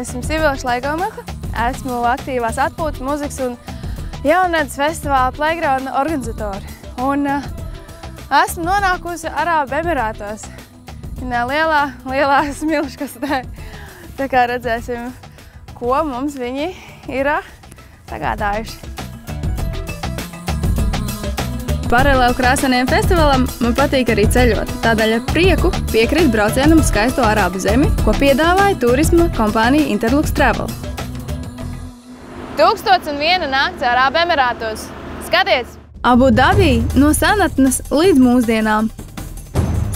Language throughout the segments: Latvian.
Esmu Sibila Šleigomeha. Esmu aktīvās atpūtas mūzikas un jaunredzes festivāla playground organizatori. Un uh, esmu nonākusi Arābu Emirātos. Vienā lielā, lielā smilškastē. Tā kā redzēsim, ko mums viņi ir uh, sagādājuši. Paralēli krāsainiem festivālam man patīk arī ceļot. Tādēļ ar prieku piekrīt braucienam uz skaisto Arābu zemi, ko piedāvāja turisma kompānija Interlux Travel. 1001 nakts Arābu Emirātos. Skaties! Abu Dabī no senatnes līdz mūsdienām.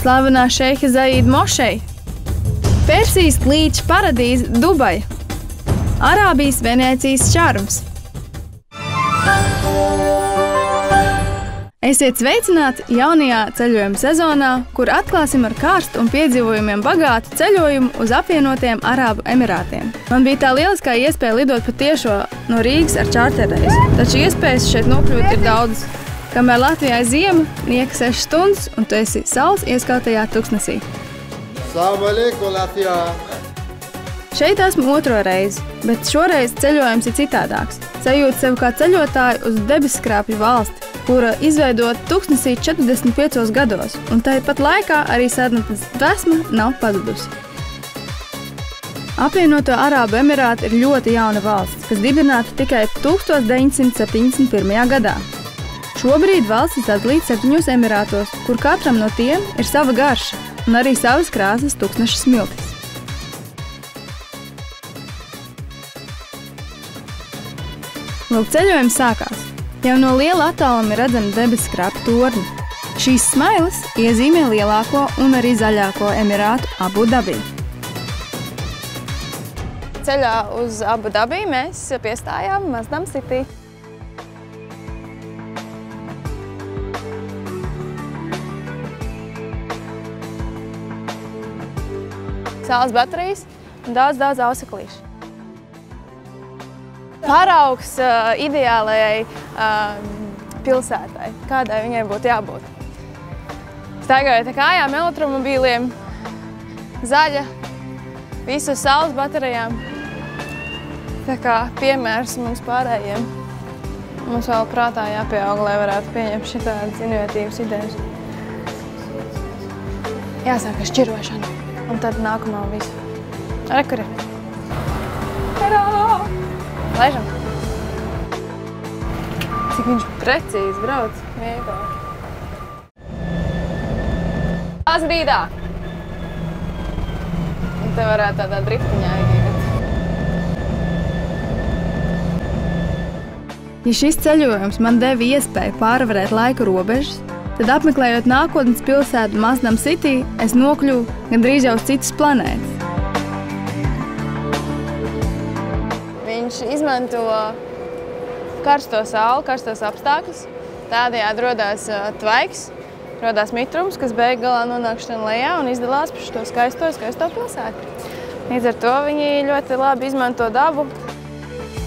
Slavenā šeiha Zaīda Mošeja. Persijas līča paradīze Dubaja. Arābijas Venēcijas čārums. Esiet sveicināti jaunajā ceļojuma sezonā, kur atklāsim ar karstu un piedzīvojumiem bagātu ceļojumu uz apvienotiem Arābu Emirātiem. Man bija tā lieliskā iespēja lidot pa tiešo no Rīgas ar čārterreizi, taču iespējas šeit nokļūt ir daudz. Kamēr Latvijā ir ziema, nieka 6 stundas, un tu esi saules ieskautajā tuksnesī. Salamu alaikum, Latvijā! Šeit esmu otro reizi, bet šoreiz ceļojums ir citādāks. Sajūtu sevi kā ceļotāju uz debeskrāpju valsti, kura izveidota 1045. gados, un tāpat laikā arī sadarbības dvēsma nav pazudusi. Apvienoto Arābu Emirāti ir ļoti jauna valsts, kas dibināta tikai 1971. gadā. Šobrīd valsts ir sadalīta septiņos emirātos, kur katram no tiem ir sava garša un arī savas krāsas tūkstneša smiltis. Lūk, ceļojums sākās. Jau no liela attāluma ir redzama debesu krāpja torņa. Šīs smailes iezīmē lielāko un arī zaļāko emirātu Abu Dabī. Ceļā uz Abu Dabī mēs piestājām Mazdam City. Saules baterijas un daudz, daudz auseklīšu paraugs uh, ideālajai uh, pilsētai, kādai viņai būtu jābūt. Staigājot ar kājām, elektromobīliem, zaļa, visu saules baterijām. Tā kā piemērs mums pārējiem. Mums vēl prātā jāpieaug, lai varētu pieņemt šitādas inovatīvas idejas. Jāsāk ar šķirošanu, un tad nākamā visu. Re, kur ir? Laižam! Cik viņš precīzi brauc, vienkārši. Tās grīdā! Un te varētu tādā driftiņā iet. Ja šis ceļojums man deva iespēju pārvarēt laika robežas, tad apmeklējot nākotnes pilsētu Mazdam City, es nokļuvu gandrīz jau uz citas planētas. Viņš izmanto karsto sauli, karstos apstākļus. Tādējādi rodās tvaiks, rodās mitrums, kas beig galā nonāk šeit lejā un izdalās par šo skaisto, skaisto pilsētu. Līdz ar to viņi ļoti labi izmanto dabu.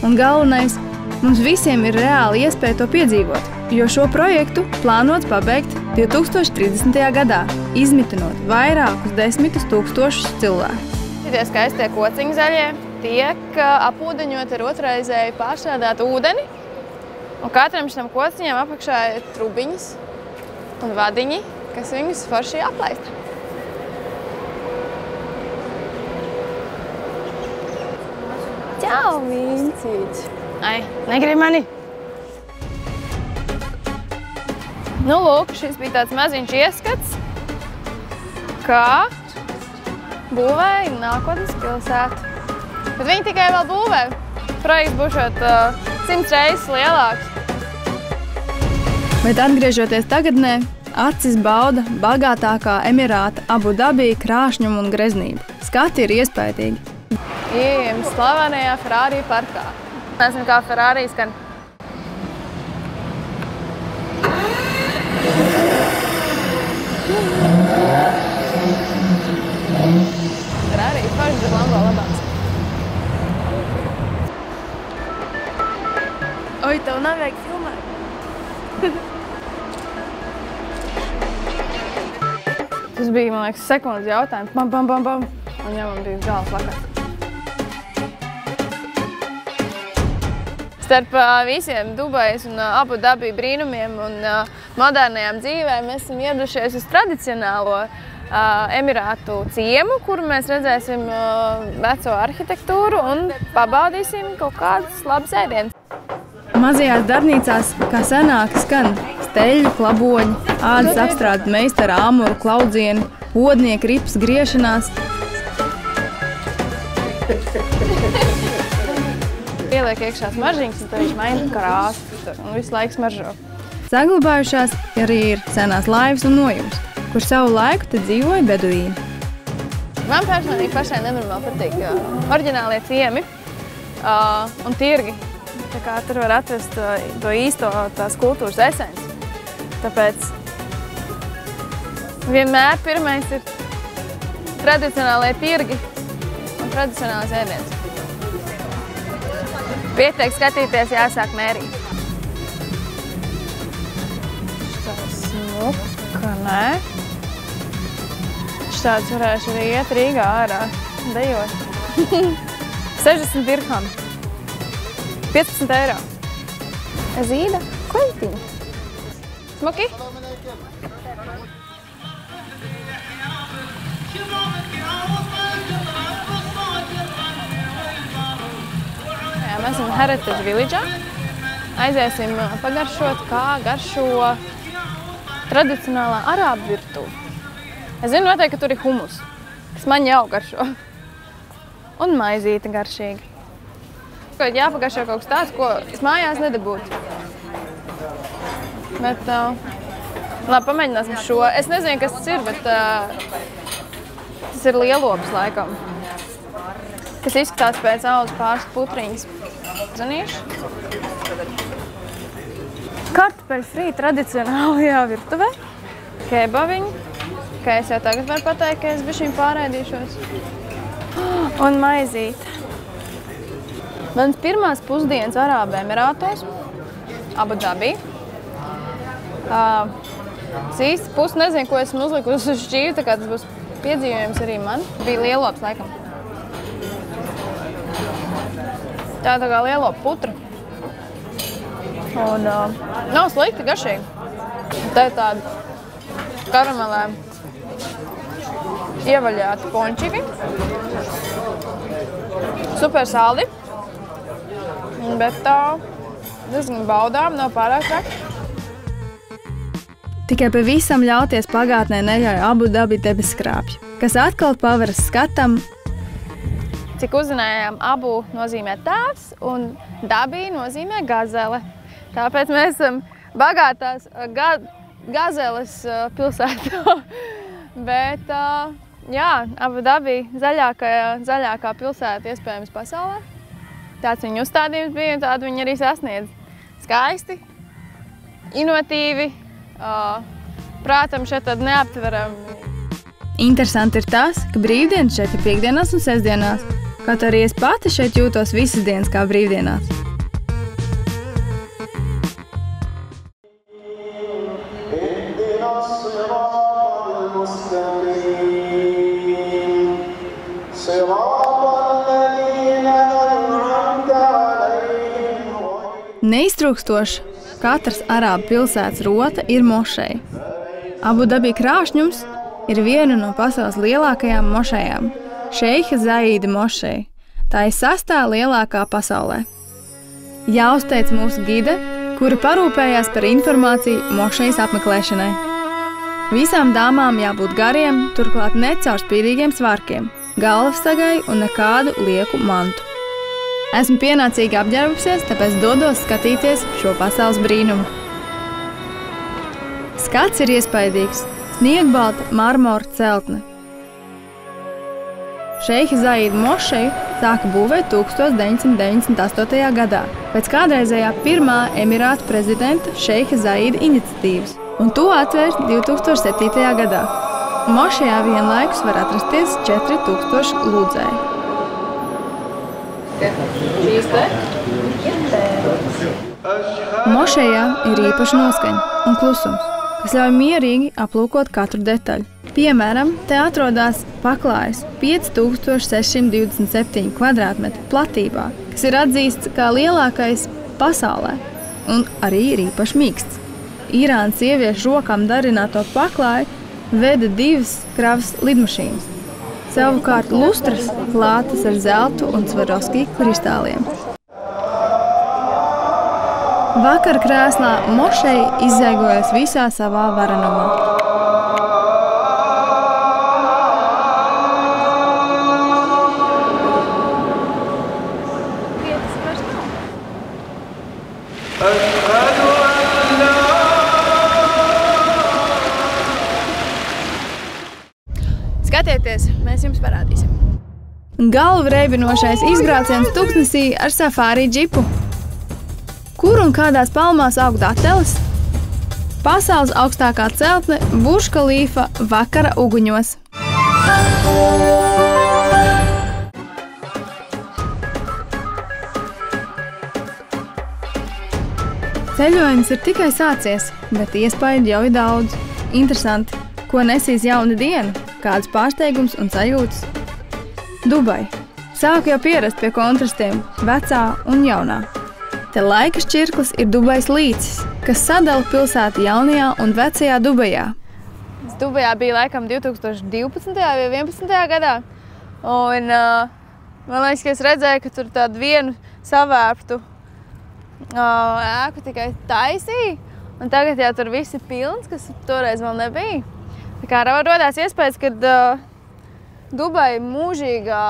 Un galvenais, mums visiem ir reāli iespēja to piedzīvot, jo šo projektu plānots pabeigt 2030. gadā, izmitinot vairākus desmitus tūkstošus cilvēku. Šitie skaistie kociņi zaļie, tiek apūdeņot ar otraizēju pārstrādātu ūdeni. Un katram šim kociņam apakšā ir trubiņas un vadiņi, kas viņus forši aplaista. Čau, Vincīč! Ai, negrib mani! Nu, lūk, šis bija tāds maziņš ieskats, kā būvēja nākotnes pilsētu. Bet viņi tikai vēl būvē. Projekts būšot uh, simts reizes lielāks. Bet atgriežoties tagadnē, acis bauda bagātākā Emirāta Abu Dabī krāšņumu un greznību. Skati ir iespaidīgi. Ieejam slavenajā Ferrari parkā. Esam kā Ferrari skan. Ferrari paši, bet Lambo labāks. Oi, tev nav vajag filmēt. Tas bija, man liekas, sekundes jautājums. Bam, bam, bam, bam. Un jā, man bija gāls lakas. Starp uh, visiem Dubajas un uh, Abu Dhabi brīnumiem un uh, modernajām dzīvēm mēs esam iedušies uz tradicionālo Emirātu ciemu, kur mēs redzēsim veco arhitektūru un pabaudīsim kaut kādas labas ēdienas. Mazajās darbnīcās, kā senāk, skan steļu, klaboņi, ādas apstrādes meistara āmuru klaudzieni, podnieku rips griešanās. Pieliek iekšā smaržīgs, un tad viņš maina krāsu un visu laiku smaržo. Saglabājušās arī ir senās laivas un nojums, kur savu laiku te dzīvoja beduīni. Man personīgi pašai nenormāli patīk uh, oriģinālie ciemi uh, un tirgi. Tā kā tur var atrast uh, to īsto tās kultūras esenci. Tāpēc vienmēr pirmais ir tradicionālie tirgi un tradicionālais ēdiens. Pietiek skatīties, jāsāk mērīt. Štāds smuka, nē. Štāds varēšu arī iet Rīgā ārā, dejot. 60 dirham. 15 eiro. Zīda, koļtiņa. Smuki? Jā, mēs esam Heritage Village. Aiziesim pagaršot, kā garšo tradicionālā arābu virtuve. Es zinu noteikti, ka tur ir humus, kas man jau garšo. Un maizīte garšīga. Kaut jāpagaršo kaut kas tāds, ko es mājās nedabūtu. Bet, uh, labi, pamēģināsim šo. Es nezinu, kas tas ir, bet uh, tas ir lielops laikam. Kas izskatās pēc aulas pārsta putriņas. Zanīšu. Kartupeļu frī tradicionālajā virtuvē. Kebaviņi. Kā es jau tagad varu pateikt, ka es bišķiņ pārēdīšos. Un maizīte. Mans pirmās pusdienas Arābu Emirātos, Abu Dabī. Uh, es īsti pusi nezinu, ko esmu uzlikusi uz šķīvi, tā kā tas būs piedzīvojums arī man. Bija lielops laikam. Tā tā kā lielo putra. Un uh, nav slikti garšīgi. Tā ir tāda karamelē ievaļāti pončiki. Super saldi. Bet tā diezgan baudām, nav pārāk traki. Tikai pavisam ļauties pagātnē neļauj abu dabi debes skrāpju, kas atkal paveras skatam Cik uzzinājām, abu nozīmē tēvs un dabī nozīmē gazele. Tāpēc mēs esam bagātās uh, ga gazeles uh, pilsētā. Bet, uh, jā, Abu Dabī zaļākā, zaļākā pilsēta iespējams pasaulē. Tāds viņa uzstādījums bija un tādu viņa arī sasniedz. Skaisti, inovatīvi, prātam šeit tad neaptverami. Interesanti ir tas, ka brīvdienas šeit ir piekdienās un sestdienās, kaut arī es pati šeit jūtos visas dienas kā brīvdienās. Neiztrūkstoši katras arābu pilsētas rota ir mošeja. Abu dabī krāšņums ir viena no pasaules lielākajām mošejām - Šeiha Zaīda mošeja. Tā ir sastā lielākā pasaulē. Jāuzteic mūsu gide, kura parūpējās par informāciju mošejas apmeklēšanai. Visām dāmām jābūt gariem, turklāt necaurspīdīgiem svārkiem, galvassagai un nekādu lieku mantu. Esmu pienācīgi apģērbusies, tāpēc dodos skatīties šo pasaules brīnumu. Skats ir iespaidīgs, sniegbalta marmora celtne. Šeiha Zaīda mošeju sāka būvēt 1998. gadā pēc kādreizējā pirmā Emirātu prezidenta Šeiha Zaīda iniciatīvas, un to atvērs 2007. gadā. Mošajā vienlaikus var atrasties 4000 lūdzēji. Mošejā ir īpaša noskaņa un klusums, kas ļauj mierīgi aplūkot katru detaļu. Piemēram, te atrodas paklājs 5627 km2 platībā, kas ir atzīsts kā lielākais pasaulē, un arī ir īpaši mīksts. Irānas sieviešu rokām darināto paklāju veda divas kravas lidmašīnas. Savukārt lustras klātas ar zelta un svarovskī kristāliem. Vakar krēslā Mošei izzēgojas visā savā varenumā. Galvu reibinošais izbrauciens tuksnesī ar safāri džipu. Kur un kādās palmās aug dateles? Pasaules augstākā celtne Buška līfa vakara uguņos. Ceļojums ir tikai sācies, bet iespēju jau ir daudz. Interesanti, ko nesīs jauna diena, kādas pārsteigums un sajūtas. Dubai. Sāku jau pierast pie kontrastiem, vecā un jaunā. Te laika šķirklis ir Dubais līcis, kas sadala pilsētu jaunajā un vecajā Dubajā. Dubajā biju laikam 2012. vai 2011. gadā. Un, uh, man liekas, ka es redzēju, ka tur tādu vienu savērtu uh, ēku tikai taisīja. Un tagad jau tur viss ir pilns, kas toreiz vēl nebija. Tā kā radās iespējas, ka uh, Dubai mūžīgā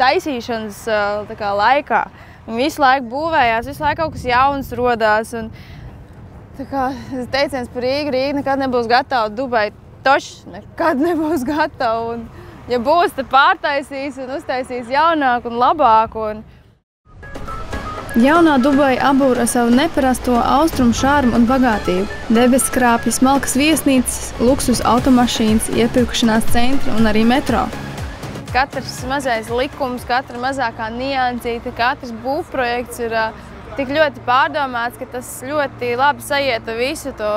taisīšanas kā, laikā. Viņi visu laiku būvējās, visu laiku kaut kas jauns radās. Un, kā teiciens par Rīgu, Rīga nekad nebūs gatava. Dubai toši nekad nebūs gatava. Un, ja būs, tad pārtaisīs un uztaisīs jaunāku un labāku. Un, Jaunā Dubaja apbūra savu neparasto austrumu šārmu un bagātību. Debesu krāpjas, smalkas viesnīcas, luksus automašīnas, iepirkšanās centri un arī metro. katrs mazais likums, katra mazākā niansīte, katrs būvprojekts ir tik ļoti pārdomāts, ka tas ļoti labi sajieta visu to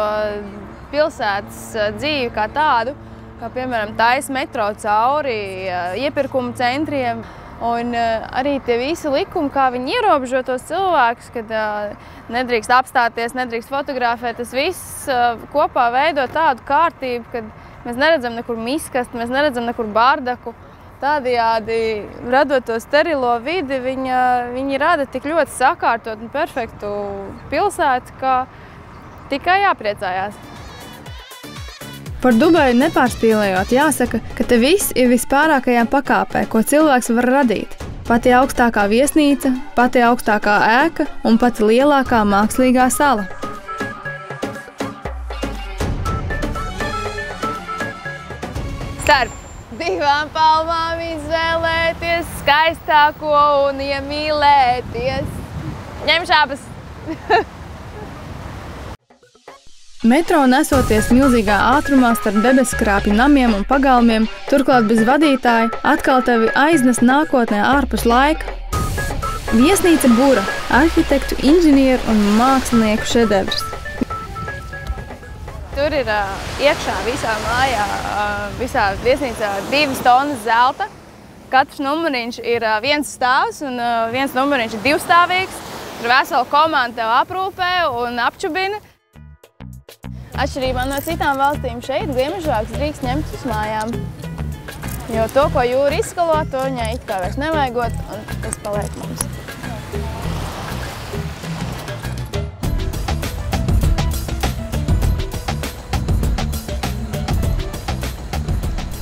pilsētas dzīvi kā tādu, kā piemēram taisa metro cauri iepirkumu centriem. Un uh, arī tie visi likumi, kā viņi ierobežo tos cilvēkus, kad uh, nedrīkst apstāties, nedrīkst fotografēt, tas viss uh, kopā veido tādu kārtību, ka mēs neredzam nekur miskastu, mēs neredzam nekur bārdaku. Tādējādi, radot to sterilo vidi, viņa, viņi rada tik ļoti sakārtot un perfektu pilsētu, ka tikai jāpriecājās. Par Dubaju nepārspīlējot, jāsaka, ka te viss ir vispārākajā pakāpē, ko cilvēks var radīt. Pati augstākā viesnīca, pati augstākā ēka un pati lielākā mākslīgā sala. Starp divām palmām izvēlēties skaistāko un iemīlēties. Ņem šāpas! Metro nesoties milzīgā ātrumā starp debeskrāpju namiem un pagalmiem, turklāt bez vadītāja, atkal tevi aiznes nākotnē ārpus laika. Viesnīca būra, arhitektu, inženieru un mākslinieku šedevrs. Tur ir uh, iekšā visā mājā, uh, visā viesnīcā divas tonnas zelta. Katrs numuriņš ir uh, viens stāvs un viens numuriņš ir divstāvīgs. Tur vesela komanda tev aprūpē un apčubina. Atšķirībā no citām valstīm šeit gliemežvāks drīkst ņemt uz mājām. Jo to, ko jūra izskalo, to viņai it kā vairs nevajagot, un tas paliek mums.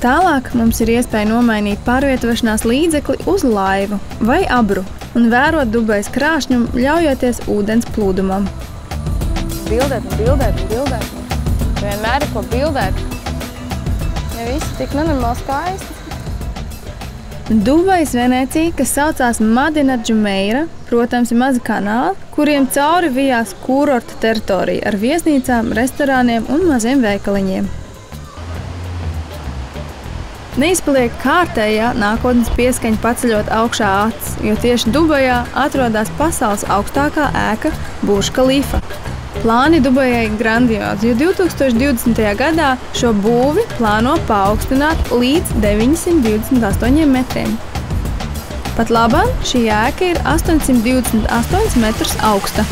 Tālāk mums ir iespēja nomainīt pārvietošanās līdzekli uz laivu vai abru un vērot Dubajas krāšņumu, ļaujoties ūdens plūdumam. Bildēt, un bildēt, un bildēt. Vienmēr ir ko bildēt. Ja viss tik nenormāli skaisti. Dubajas Venecija, kas saucās Madina Džumeira, protams, ir mazi kanāli, kuriem cauri vijās kurorta teritorija ar viesnīcām, restorāniem un maziem veikaliņiem. Neizpaliek kārtējā nākotnes pieskaņa paceļot augšā acis, jo tieši Dubajā atrodas pasaules augstākā ēka Burbuļs Līfa. Plāni Dubajai ir grandiozi, jo 2020. gadā šo būvi plāno paaugstināt līdz 928 metriem. Pat labāk šī ēka ir 828 metrus augsta.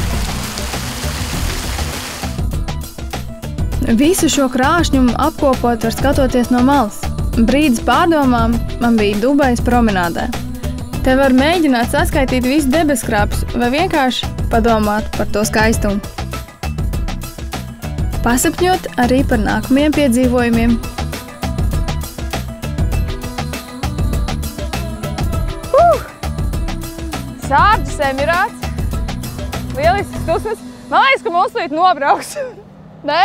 Visu šo krāšņumu apkopot var skatoties no malas. Brīdis pārdomām man bija Dubajas promenādē. Te var mēģināt saskaitīt visu debeskrāpus vai vienkārši padomāt par to skaistumu. Pasapņot arī par nākamajiem piedzīvojumiem. Sārģis Emirāts. Lielisks kusmas. Man liekas, ka mums tūlīt nobrauks. Nē?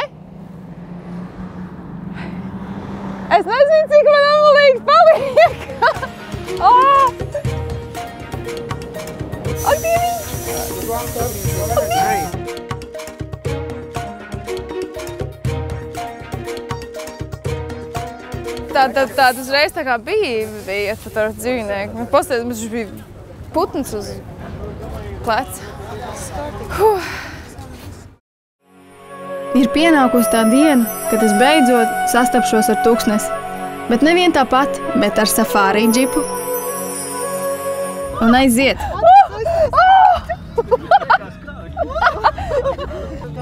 Es nezinu, cik man amulīgs paliek. oh! Ak, Dieviņ! Tā, tā, tā tas reiz tā kā bija vieta par dzīvnieku. Pastāstīja, mums bija putns uz pleca. Huh. Ir pienākusi tā diena, kad es beidzot sastapšos ar tūkstnesi. Bet nevien tāpat, bet ar safāri džipu. Un aiziet!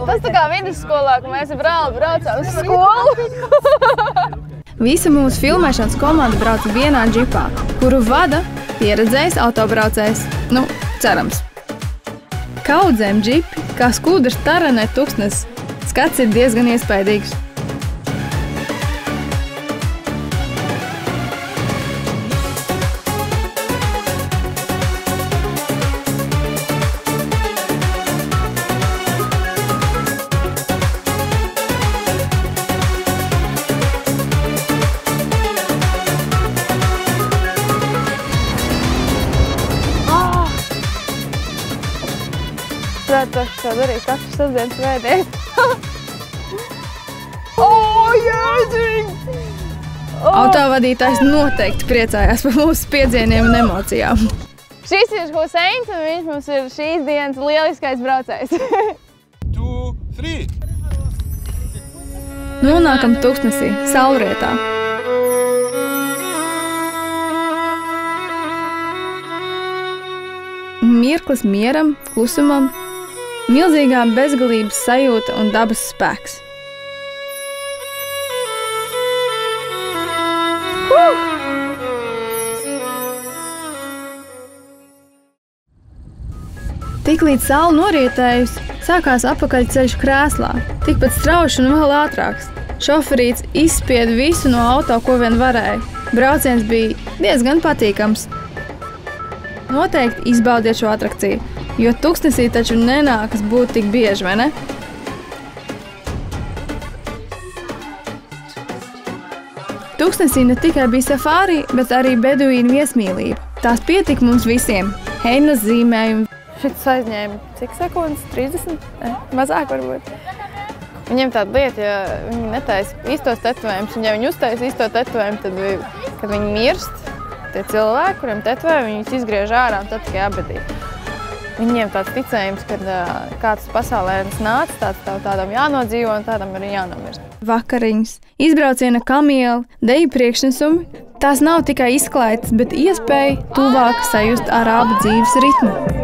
Tas tā kā vidusskolā, kad mēs brāli braucām uz skolu. Visa mūsu filmēšanas komanda brauc vienā džipā, kuru vada pieredzējis autobraucējs. Nu, cerams. Kaudzēm džipi, kā skudrs taranē tūkstnes. Skats ir diezgan iespaidīgs. To darīt katru sestdienas svētdienu. o, jēdziņ! Autovadītājs noteikti priecājās par mūsu spiedzieniem un emocijām. Šis ir Huseins, un viņš mums ir šīs dienas lieliskais braucējs. Two, three. Nonākam tūkstnesī, saulrietā. Mirklis mieram, klusumam, milzīgā bezgalības sajūta un dabas spēks. Tiklīdz saule norietējusi, sākās apakaļceļš krēslā, tikpat strauji un vēl ātrāks. Šoferīts izspieda visu no auto, ko vien varēja. Brauciens bija diezgan patīkams. Noteikti izbaudiet šo atrakciju, jo tūkstnesī taču nenākas būt tik bieži, vai ne? Tūkstnesī ne tikai bija safāri, bet arī beduīnu viesmīlība. Tās pietika mums visiem. Heinas zīmējumi, Šis aizņēma cik sekundes? 30? Ne, mazāk varbūt. Viņiem tāda lieta, ja viņi netaisa īstos tetovējumus, un ja viņi uztaisa īsto tetovējumu, tad, vi- kad viņi mirst, tie cilvēki, kuriem tetovē, viņus izgriež ārā un tad tikai abadī. Viņiem tāds ticējums, ka kāds pasaulē nāca, tāds tev tādam jānodzīvo un tādam arī jānomirst. vakariņas, izbrauciena kamiela, deju priekšnesumi. Tās nav tikai izklaides, bet iespēja tuvāk sajust arābu dzīves ritmu.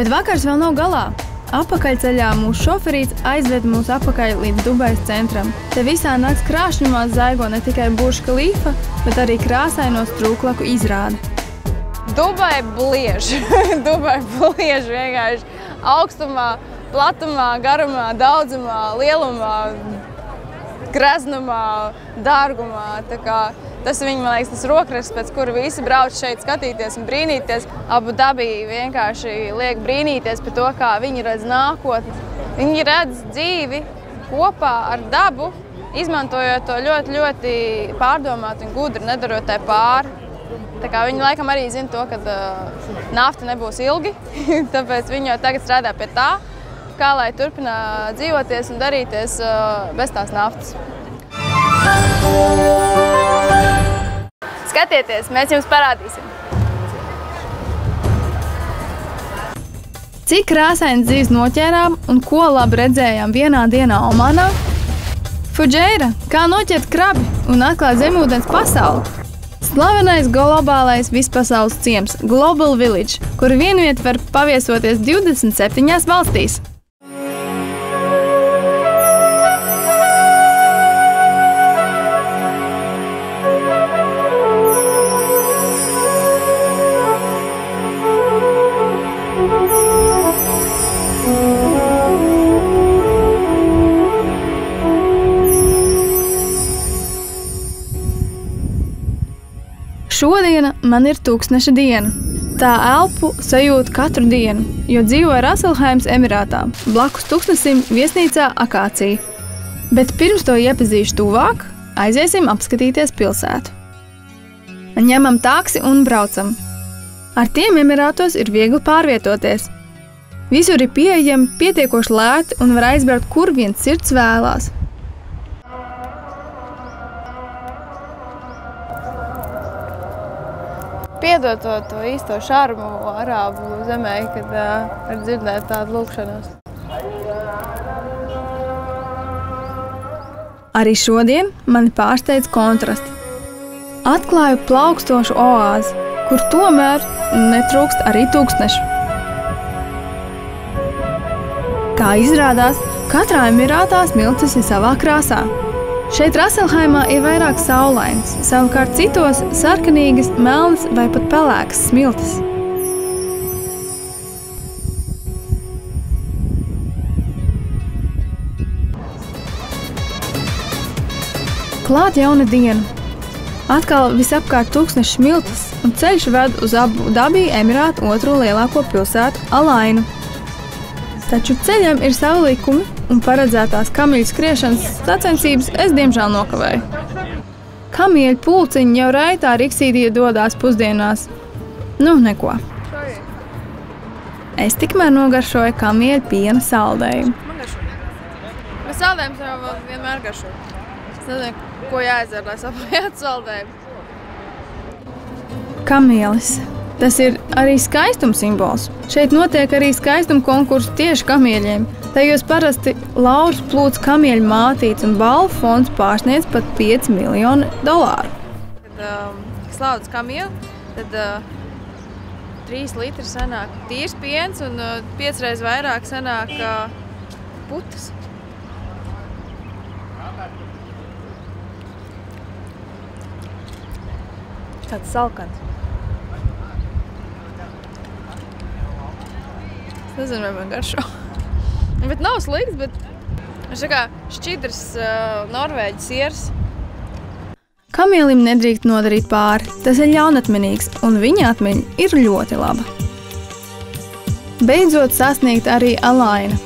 Bet vakars vēl nav galā. Apakaļceļā mūsu šoferīts aizved mūs atpakaļ līdz Dubajas centram. Te visā nakts krāšņumā zaigo ne tikai burbuļu klifa, bet arī krāsaino strūklaku izrāde. Dubai bliež. Dubai bliež vienkārši augstumā, platumā, garumā, daudzumā, lielumā, greznumā, dārgumā. Tas viņa, man liekas, tas rokraksts, pēc kura visi brauc šeit skatīties un brīnīties. Abu dabī vienkārši liek brīnīties par to, kā viņi redz nākotni. Viņi redz dzīvi kopā ar dabu, izmantojot to ļoti, ļoti pārdomāti un gudri, nedarot tai pāri. Tā kā viņi laikam arī zina to, ka uh, nafta nebūs ilgi, tāpēc viņi jau tagad strādā pie tā, kā lai turpina dzīvoties un darīties uh, bez tās naftas. Skatieties, mēs jums parādīsim! Cik krāsains dzīves noķērām un ko labi redzējām vienā dienā Omanā? Fudžēra, kā noķert krabi un atklāt zemūdens pasauli. Slavenais globālais vispasaules ciems Global Village, kur vienvieta var paviesoties 27 valstīs. Šodiena man ir tūkstneša diena. Tā elpu sajūtu katru dienu, jo dzīvoju Raselheimas Emirātā, blakus tūkstnesim viesnīcā Akācija. Bet pirms to iepazīšu tuvāk, aiziesim apskatīties pilsētu. Ņemam taksi un braucam. Ar tiem Emirātos ir viegli pārvietoties. Visur ir pieejami pietiekoši lēti un var aizbraukt, kur vien sirds vēlās. Piedod to, to īsto šarmu arābu zemē, kad uh, var dzirdēt tādu lūkšanos. Arī šodien mani pārsteidz kontrasts. Atklāju plaukstošu oāzi, kur tomēr netrūkst arī tūkstnešu. Kā izrādās, katrā emirātā smiltis ir savā krāsā. Šeit Raselhaimā ir vairāk saulainas, savukārt citos sarkanīgas, melnas vai pat pelēkas smiltis. Klāt jauna diena. Atkal visapkārt tūkstoši smiltis, un ceļš ved uz abu Dabiju Emirātu otro lielāko pilsētu Alainu. Taču ceļam ir savi likumi, un paredzētās kamīļu skriešanas sacensības es diemžēl nokavēju. Kamieļu pulciņi jau raitā riksīdī dodas pusdienās. Nu, neko. Es tikmēr nogaršoju kamieļu piena saldējumu. Bet saldējums jau vienmēr garšo. Es nezinu, ko jāizdara, lai sapņotu saldējumu. Kamielis. Tas ir arī skaistuma simbols. Šeit notiek arī skaistuma konkurss tieši kamieļiem. Tajos parasti lauras plūds kamieļu mātītes un balvu fonds pārsniedz pat 5 miljonu dolāru. Kad um, slaudas kamielu, tad uh, 3 litri sanāk tīrs piens un uh, 5 reizes vairāk sanāk uh, putas. Tāds salkans. Es nezinu, vai man garšo. Bet nav slikts, bet kā šķidrs uh, norvēģis siers. Kamielim nedrīkst nodarīt pāri. Tas ir ļaunatminīgs, un viņa atmiņa ir ļoti laba. Beidzot sasniegt arī Alaina.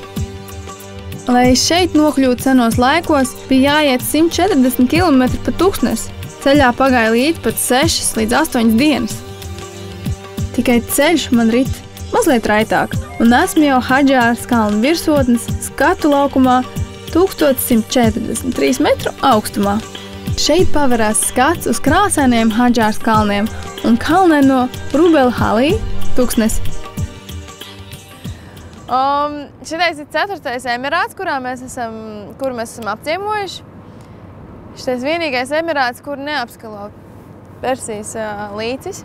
Lai šeit nokļūtu senos laikos, bija jāiet 140 km pa tūkstnesi. Ceļā pagāja līdz pat 6 līdz 8 dienas. Tikai ceļš man rit mazliet raitāk, un esmu jau Hadžāras kalnu virsotnes skatu laukumā 1143 metru augstumā. Šeit pavarās skats uz krāsainiem Hadžāras kalniem un kalniem no Rubela Halī tūkstnesi. Um, šitais ir ceturtais emirāts, kurā mēs esam, kuru mēs esam apciemojuši. Šitais vienīgais emirāts, kur neapskalo Persijas uh, līcis.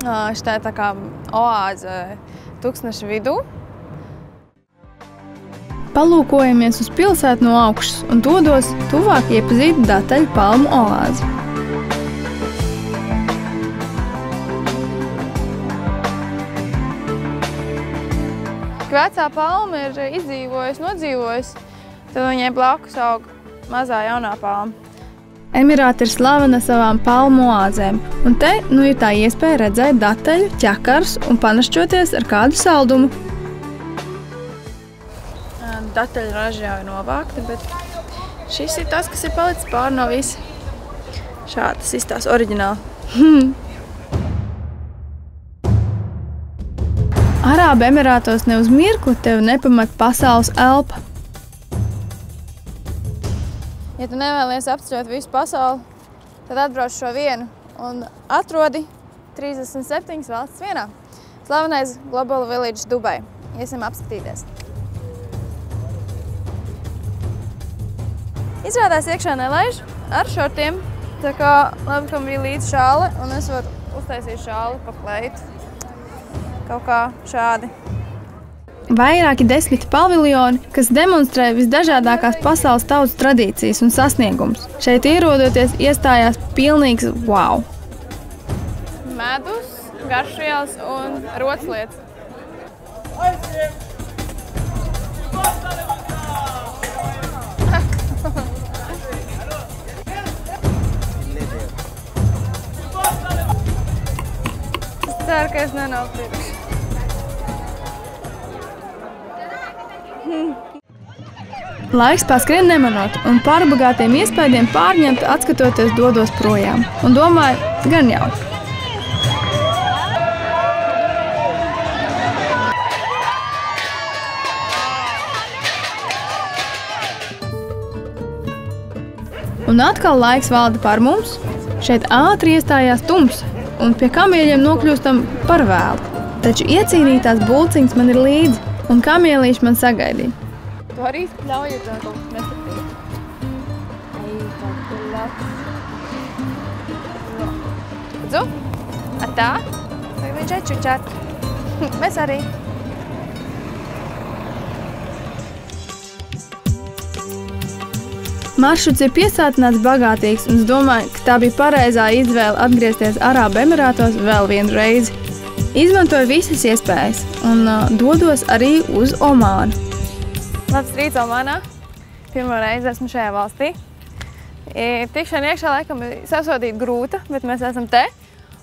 Šitā tā kā oāze tūkstneša vidū. Palūkojamies uz pilsētu no augšas un dodos tuvāk iepazīt dataļu palmu oāzi. Vecā palma ir izdzīvojusi, nodzīvojusi, tad viņai blakus aug mazā jaunā palma. Emirāti ir slavena savām palmu oāzēm, un te nu ir tā iespēja redzēt dateļu, ķekars un panašķoties ar kādu saldumu. Dateļu raži jau ir novākti, bet šis ir tas, kas ir palicis pār no visi. Šādi tas izstās oriģināli. Hmm. Arābu Emirātos ne uz mirkli tevi nepamat pasaules elpa. Ja tu nevēlies apceļot visu pasauli, tad atbrauc šo vienu un atrodi 37 valsts vienā. Slavenais Global Village Dubai. Iesim apskatīties. Izrādās iekšā nelaiž ar šortiem. Tā kā labi, ka man bija līdz šāle un es varu uztaisīt šāli pa kleitu. Kaut kā šādi. Vairāki desmit paviljoni, kas demonstrē visdažādākās pasaules tautas tradīcijas un sasniegumus. Šeit ierodoties, iestājās pilnīgs wow! Medus, garšvielas un rotslietas. Es ceru, ka es nenopirkšu. Laiks paskrien nemanot, un par bagātiem iespējām pārņemt, atskatoties, dodos projām. Un domāju, gan jau. Un atkal laiks valda par mums. Šeit ātri iestājās tumsa, un pie kamieļiem nokļūstam par vēlu. Taču iecīnītās bulciņas man ir līdzi, un kamielīši man sagaidīja. Tu arī ļaujiet tā kaut kas nesapīt. Ej, tā pilāts. Dzu? A tā? Vai viņš atčučāt? Mēs arī. Maršruts ir piesātināts bagātīgs, un es domāju, ka tā bija pareizā izvēle atgriezties Arābu Emirātos vēl vienu reizi. Izmantoju visas iespējas un uh, dodos arī uz Omānu. Labs rīts, Omanā. Pirmo reizi esmu šajā valstī. I, Tikšana iekšā laikam sasodīt grūta, bet mēs esam te.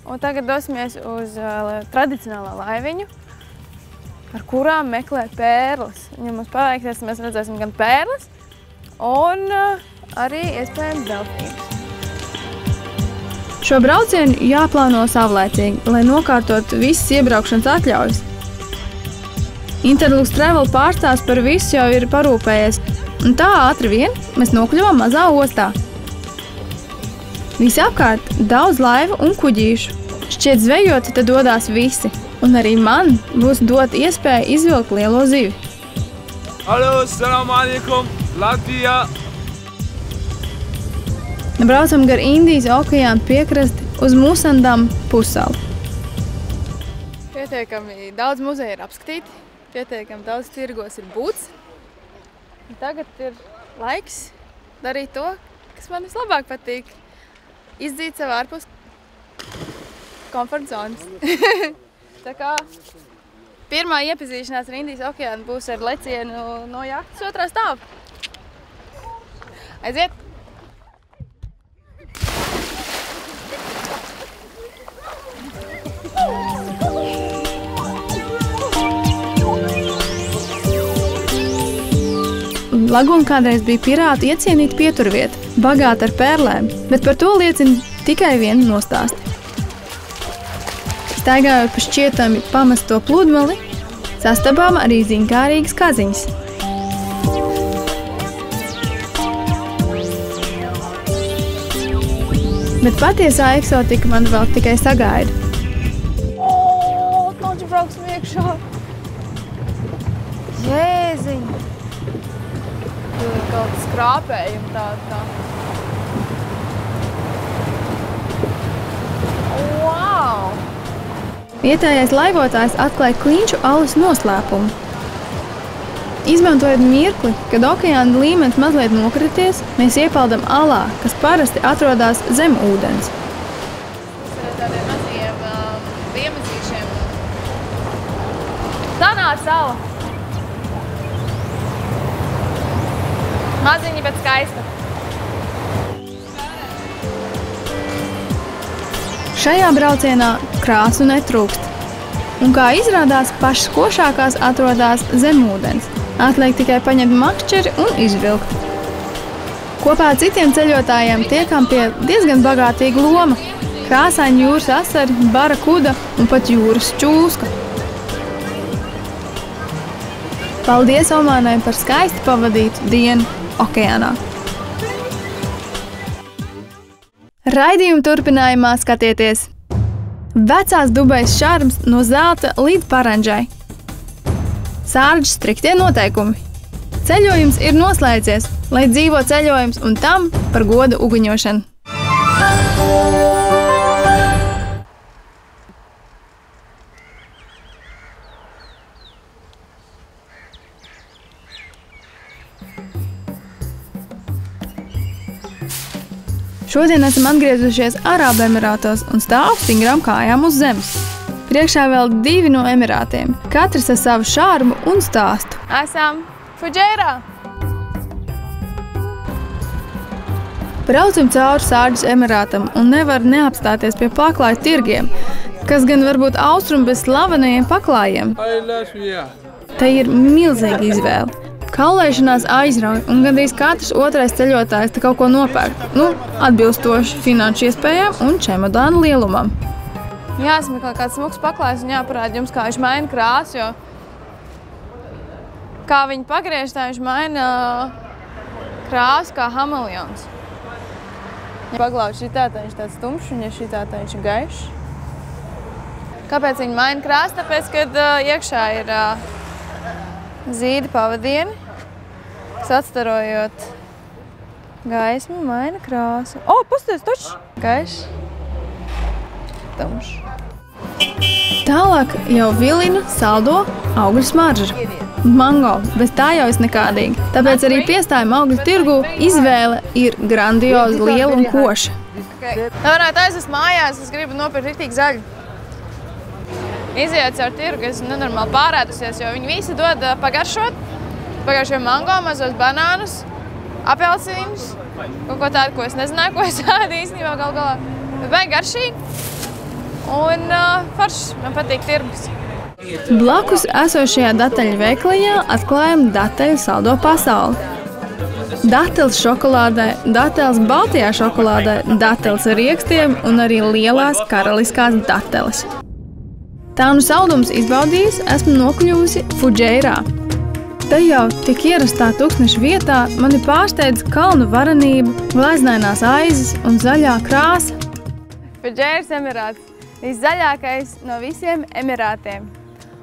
Un tagad dosimies uz uh, tradicionālo laiviņu, ar kurām meklē pērles. Ja mums paveiksies, mēs redzēsim gan pērles, un uh, arī iespējams delfīnus. Šo braucienu jāplāno savlaicīgi, lai nokārtotu visas iebraukšanas atļaujas. Interlūks Travel pārstāvs par visu jau ir parūpējies, un tā ātri vien mēs nokļuvām mazā ostā. Visapkārt daudz laivu un kuģīšu. Šķiet, zvejoti te dodas visi, un arī man būs dot iespēju izvilkt lielo zivi. Hallo, assalamu alaikum, Latvija! Braucam gar Indijas okeāna piekrasti uz Musandam pussalu. Pietiekami daudz muzeja ir apskatīti, pietiekami daudz tirgos ir būts. Un Tagad ir laiks darīt to, kas man vislabāk patīk. Izdzīt sev ārpus komforta zonas. Tā kā pirmā iepazīšanās ar Indijas okeānu būs ar lecienu no jahtas otrā stāva. Aiziet! Laguna kādreiz bija pirāta iecienīta pieturvieta, bagāta ar pērlēm, bet par to liecina tikai viena nostāsta. Staigājot pa šķietami pamesto pludmali, sastapām arī zinkārīgas kaziņas. Bet patiesā eksotika man vēl tikai sagaida. O, taču brauksim iekšā! Jēziņ! Kas krāpējumi tāda tā. Wow! Vietējais laivotājs atklāja klinšu alus noslēpumu. Izmantojot mirkli, kad okeāna līmenis mazliet nokrities, mēs iepaldam alā, kas parasti atrodas zem ūdens. Tādiem maziem um, diemazīšiem. Tā nāca sala. Maziņi, bet skaista. Šajā braucienā krāsu netrūkst. Un kā izrādās, pašas košākās atrodas zem ūdens. Atliek tikai paņemt makšķeri un izvilkt. Kopā ar citiem ceļotājiem tiekam pie diezgan bagātīga loma. Krāsaini jūras asari, bara kuda un pat jūras čūska. Paldies Omānai par skaisti pavadītu dienu okeānā! Raidījuma turpinājumā skatieties! Vecās Dubajas šarms no zelta līdz paranģai. Sāržu striktie noteikumi. Ceļojums ir noslēdzies, lai dzīvo ceļojums un tam par godu uguņošanu. Šodien esam atgriezušies Arābu Emirātos un stāv stingrām kājām uz zemes. Priekšā vēl divi no Emirātiem, katrs ar savu šārmu un stāstu. Esam Fuģērā! Braucam cauri Sāģes Emirātam un nevar neapstāties pie paklāju tirgiem, kas gan varbūt austrum bez slavenajiem paklājiem. Te ir milzīga izvēle. Kaulēšanās aizrauja, un gandrīz katrs otrais ceļotājs te kaut ko nopērk. Nu, atbilstoši finanšu iespējām un čemodānu lielumam. Jāsmeklē kāds smuks paklājs un jāparāda jums, kā viņš maina krāsu, jo kā viņi pagriež, tā viņš maina krāsu kā hameleons. Ja paglauž šitā, tad viņš tāds tumšs, un ja šitā, tad viņš ir gaišs. Kāpēc viņi maina krāsu? Tāpēc, kad uh, iekšā ir uh, zīda pavadieni, kas atstarojot gaismu, maina krāsu. O, pasties, taču! Gaišs. Tumšs. Tālāk jau vilina, saldo, augļu smarža. Mango, bez tā jau es nekādīgi. Tāpēc arī piestājuma augļu tirgu izvēle ir grandioza, liela un koša. Okay. Varētu aizvest mājās, es gribu nopirkt rītīgi zaļu. Iziet caur tirgu, es nenormāli pārēdusies, jo viņi visi dod pagaršot. Pagaršo mango, mazos banānus, apelsīnus, kaut ko tādu, ko es nezināju, ko es ēdu īstenībā gal galā. Baigi garšīgi. Un uh, foršs, man patīk tirgus. Blakus esošajā dataļu veikalā atklājam dataļu saldo pasauli. Dateles šokolādē, dateles baltajā šokolādē, dateles ar riekstiem un arī lielās karaliskās dateles. Tā nu saldums izbaudījis, esmu nokļuvusi Fuģeirā. Te jau tik ierastā tūkstneša vietā mani pārsteidz kalnu varenība, gleznainās aizes un zaļā krāsa. Fidžēras Emirāts - viszaļākais no visiem Emirātiem.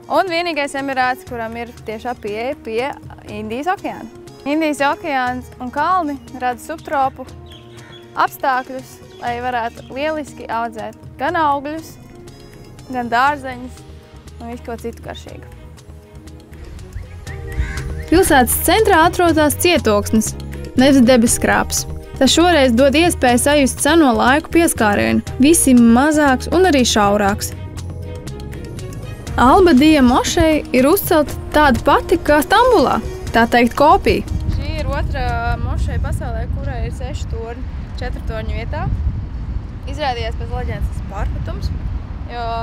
Un vienīgais Emirāts, kuram ir tiešā pieeja pie Indijas okeāna. Indijas okeāns un kalni rada subtropu apstākļus, lai varētu lieliski audzēt gan augļus, gan dārzeņus un visu ko citu garšīgu. Pilsētas centrā atrodas cietoksnis, nevis debeskrāps. Tas šoreiz dod iespēju sajust seno laiku pieskārienu, visi mazāks un arī šaurāks. Albadija mošeja ir uzcelta tāda pati kā Stambulā, tā teikt, kopija. Šī ir otrā mošeja pasaulē, kurai ir seši torņi, četru torņu vietā. Izrādījās pēc leģendas tas pārpratums, jo ā,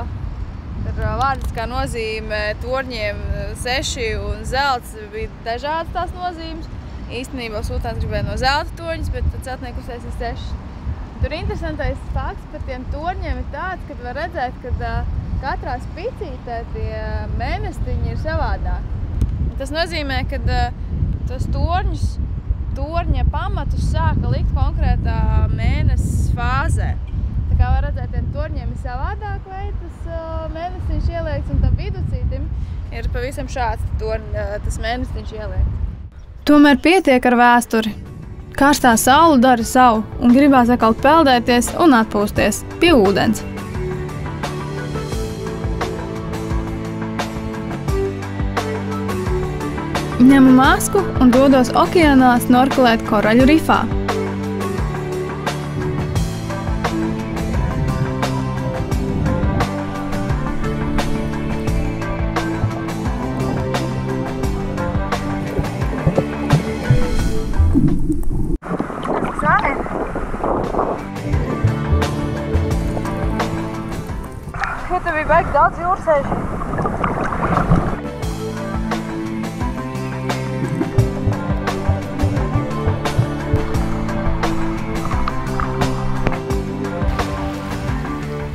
vārdiskā nozīme torņiem seši un zelts bija dažādas tās nozīmes. Īstenībā sultāns gribēja no zelta torņus, bet tad celtnieki uztaisīja seši. Tur interesantais fakts par tiem torņiem ir tāds, ka var redzēt, ka katrā spicītē tie mēnestiņi ir savādāk. Tas nozīmē, ka ā, tos torņus, torņa pamatus sāka likt konkrētā mēnesis fāzē. Kā var redzēt, tiem torņiem ir savādāk veids tas mēnesiņš ieliekts, un tam viducītim ir pavisam šāds torņ, ā, tas mēnesiņš ieliekts. Tomēr pietiek ar vēsturi. Karstā saule dara savu, un gribās atkal peldēties un atpūsties pie ūdens. Ņemu masku un dodos okeānā snorkelēt koraļu rifā.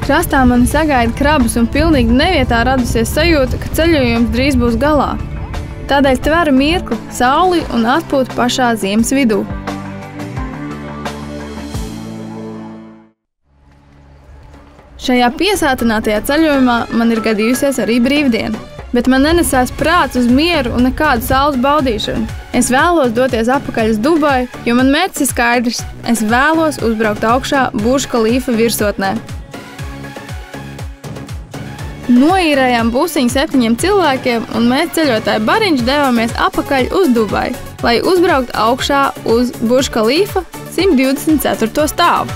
Krastā mani sagaida krabas un pilnīgi nevietā radusies sajūta, ka ceļojums drīz būs galā. Tādēļ tveru mirkli, sauli un atpūtu pašā ziemas vidū. Šajā piesātinātajā ceļojumā man ir gadījusies arī brīvdiena, bet man nenesās prāts uz mieru un nekādu saules baudīšanu. Es vēlos doties atpakaļ uz Dubaju, jo man mērķis ir skaidrs. Es vēlos uzbraukt augšā līfa virsotnē. Noīrējām busiņu septiņiem cilvēkiem, un mēs ceļotāji bariņš devāmies atpakaļ uz Dubaju, lai uzbrauktu augšā uz Buržka līfa 124. stāvu.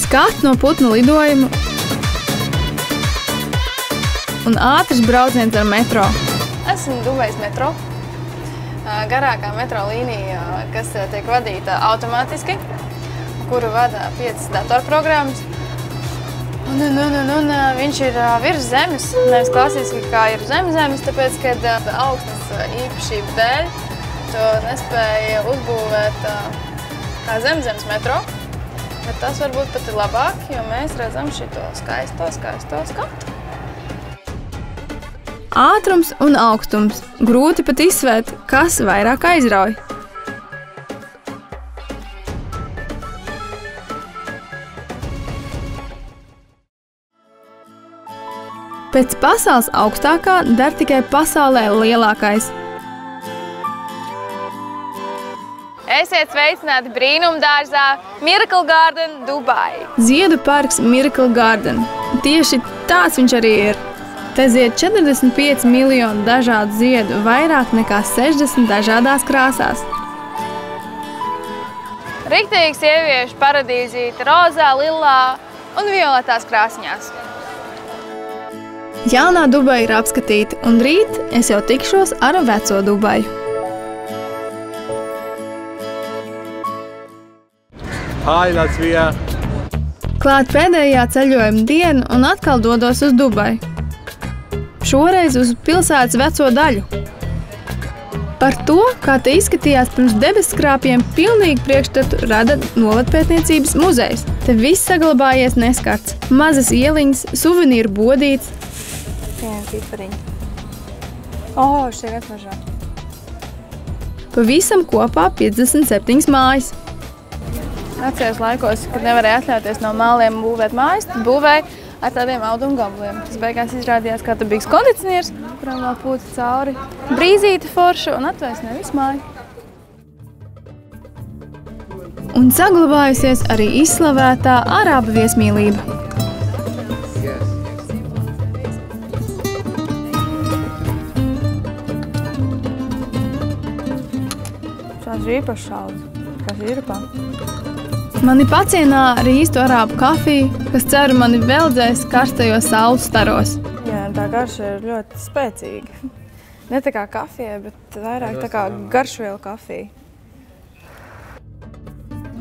Skats no putnu lidojuma un ātrs brauciens ar metro. Esmu Dubajas metro. Garākā metro līnija, kas tiek vadīta automātiski, kuru vada piecas datorprogrammas. Un, un, un, un, un viņš ir virs zemes, nevis klasiski kā ir zem zemes, tāpēc, kad augstnes īpašību dēļ to nespēja uzbūvēt kā zemzemes metro. Bet tas varbūt pat ir labāk, jo mēs redzam šito skaisto, skaisto skatu. Ātrums un augstums. Grūti pat izsvērt, kas vairāk aizrauj. Pēc pasaules augstākā der tikai pasaulē lielākais. Esiet sveicināti brīnumdārzā Miracle Garden Dubai. Ziedu parks Miracle Garden. Tieši tāds viņš arī ir. Te zied 45 miljonu dažādu ziedu, vairāk nekā 60 dažādās krāsās. Riktīgs sieviešu paradīzīte rozā, lilā un violetās krāsņās. Jaunā Dubai ir apskatīta, un rīt es jau tikšos ar veco Dubaju. Hi Latvija! Klāt pēdējā ceļojuma diena un atkal dodos uz Dubaju. Šoreiz uz pilsētas veco daļu. Par to, kā te izskatījās pirms debeskrāpiem, pilnīgi priekšstatu rada novatpētniecības muzejs. Te viss saglabājies neskarts. Mazas ieliņas, suvenīru bodīts. Piemēram, pipariņi. O, oh, šie vecmažā. Pavisam kopā 57 mājas. Vecajos laikos, kad nevarēja atļauties no māliem būvēt mājas, tad būvēja ar tādiem audumu gabaliem. Tas beigās izrādījās kā tabīgs kondicionieris, kuram vēl pūta cauri brīzīti foršu un atvēsināja visu māju. Un saglabājusies arī izslavētā arābu viesmīlība. Šāds ir īpašs šaudz, kas ir pa. Mani pacienā arī īsto arābu kafiju, kas ceru mani veldzēs karstajos saules staros. Jā, tā garša ir ļoti spēcīga. Ne tā kā kafija, bet vairāk tā kā garšvielu kafija.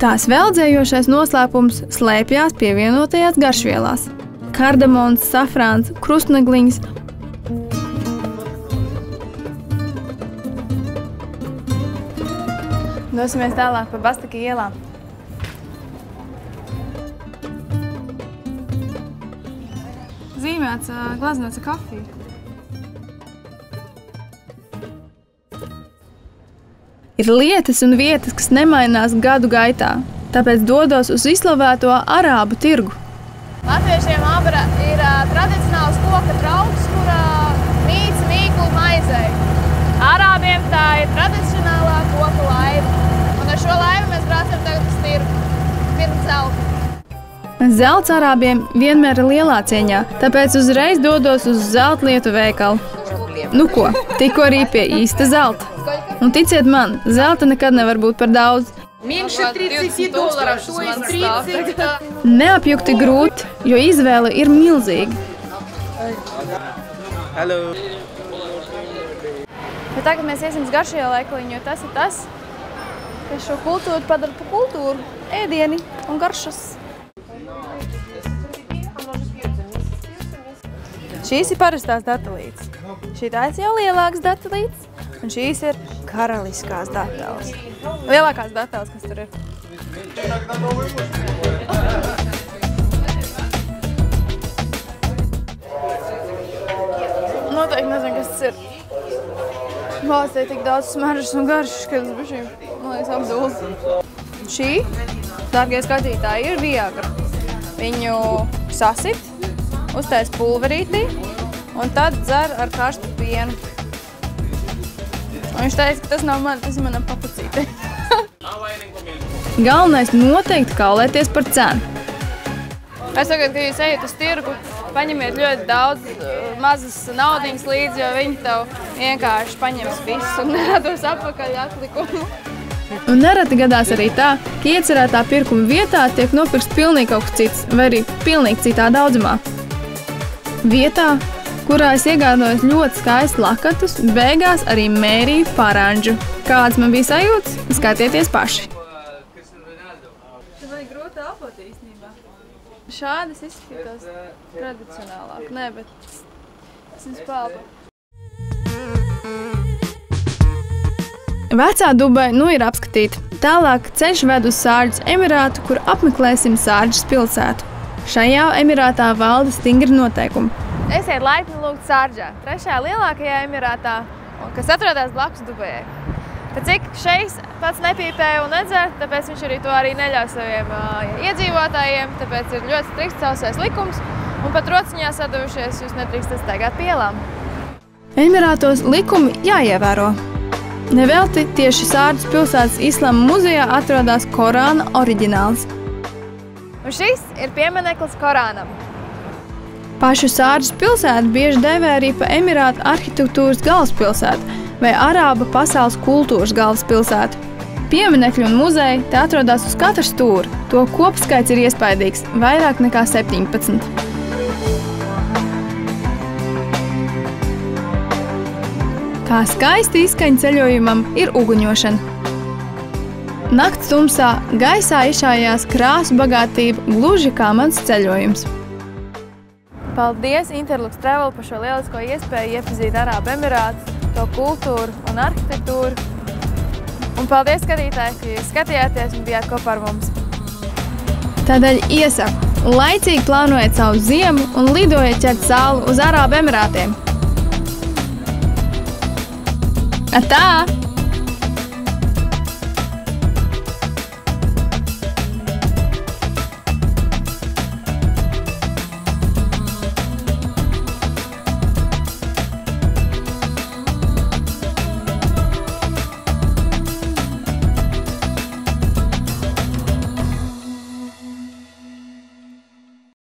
Tās veldzējošais noslēpums slēpjas pievienotajās garšvielās. Kardamons, safrāns, krustnegliņas Dosimies tālāk pa Bastaki ielām. Zīmēts, ā, glaznots ar kafiju. ir lietas un vietas, kas nemainās gadu gaitā. Tāpēc dodos uz izslavēto arābu tirgu. Latviešiem abra ir ā, tradicionāls koka trauks, kurā mīts mīklu maizei. Arābiem tā ir tradicionālā koku laiva. Un ar šo laivu mēs braucam tagad uz tirgu. Pirms zelta. Zelts arābiem vienmēr ir lielā cieņā, tāpēc uzreiz dodos uz zelta lietu veikalu. Nu ko, tikko arī pie īsta zelta. Un ticiet man, zelta nekad nevar būt par daudz. Neapjukti grūti, jo izvēle ir milzīga. Hello. Bet tagad mēs iesim uz garšajā lēkliņu, jo tas ir tas, kas šo kultūru padara par kultūru, ēdieni un garšas. Šīs ir parastās datelītes. Šī tā ir jau lielāks datelītes, un šīs ir karaliskās dateles. Lielākās dateles, kas tur ir. Noteikti nezinu, kas tas ir. Valstī tik daudz smaržas un garšas, ka tas bišķi, man liekas, apdūl. Šī, dārgie skatītāji, ir viagra. Viņu sasit, uztais pulverītī un tad dzer ar karstu pienu. Un viņš teica, ka tas nav man, tas ir manam papucītei. Galvenais noteikti kaulēties par cenu. Es saku, ka jūs ejat uz tirgu, paņemiet ļoti daudz uh, mazas naudiņas līdzi, jo viņi tev vienkārši paņems visu un nerados apakaļ atlikumu. Un nereti gadās arī tā, ka iecerētā pirkuma vietā tiek nopirkts pilnīgi kaut kas cits, vai arī pilnīgi citā daudzumā. Vietā, kurā es iegādājos ļoti skaistu lakatus, beigās arī mērīju paranžu. Kāds man bija sajūts, skatieties paši. Šādas izskatās tradicionālāk. Nē, bet es esmu spēlpa. Vecā Dubai nu ir apskatīta. Tālāk ceļš ved uz Sārģis Emirātu, kur apmeklēsim Sārģis pilsētu. Šajā emirātā valda stingri noteikumi. Esiet laipni lūgt Sārģā, trešajā lielākajā emirātā, kas atrodas blakus Dubajai. Tad cik šeis pats nepīpēja un nedzer, tāpēc viņš arī to arī neļauj saviem uh, iedzīvotājiem, tāpēc ir ļoti strikts savsais likums, un pat rociņā sadevušies jūs nedrīkstat staigāt pielām. Emirātos likumi jāievēro. Nevelti tieši Sārģis pilsētas Islāma muzejā atrodas Korāna oriģināls. Šis ir piemineklis Korānam. Pašu Sārģis pilsētu bieži dēvē arī par Emirātu arhitektūras galvaspilsētu vai Arābu pasaules kultūras galvaspilsētu. Pieminekļi un muzeji te atrodas uz katra stūra. To kopskaits ir iespaidīgs - vairāk nekā 17. Kā skaisti izskaņa ceļojumam ir uguņošana. Nakts tumsā gaisā izšājās krāsu bagātība, gluži kā mans ceļojums. Paldies Interlux Travel par šo lielisko iespēju iepazīt Arābu Emirātus, to kultūru un arhitektūru. Un paldies, skatītāji, ka jūs skatījāties un bijāt kopā ar mums. Tādēļ iesaku, laicīgi plānojiet savu ziemu un lidojiet ķert sauli uz Arābu Emirātiem. Atā!